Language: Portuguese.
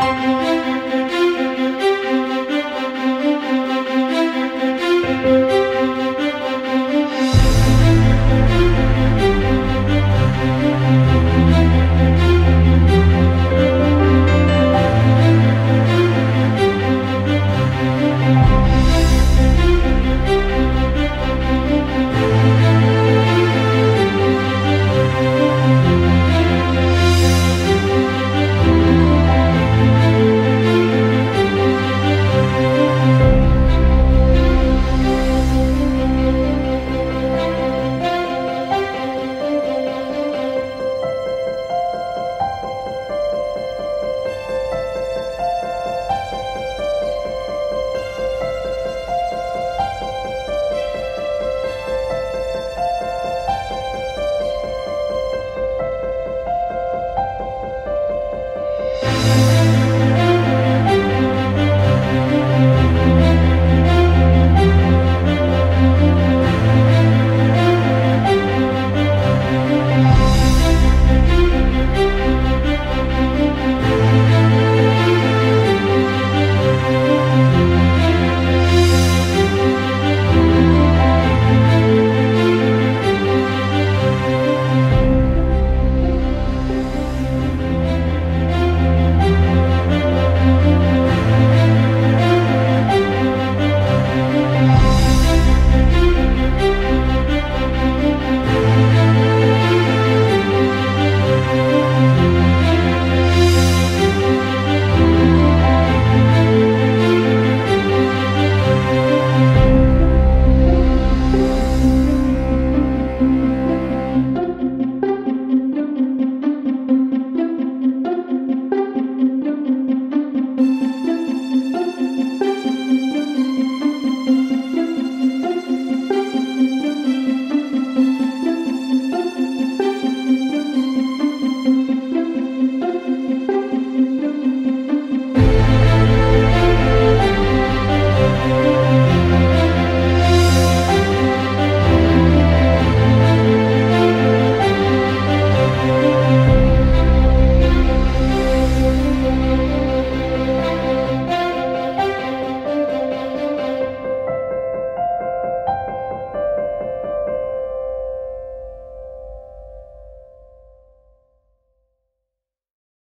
Música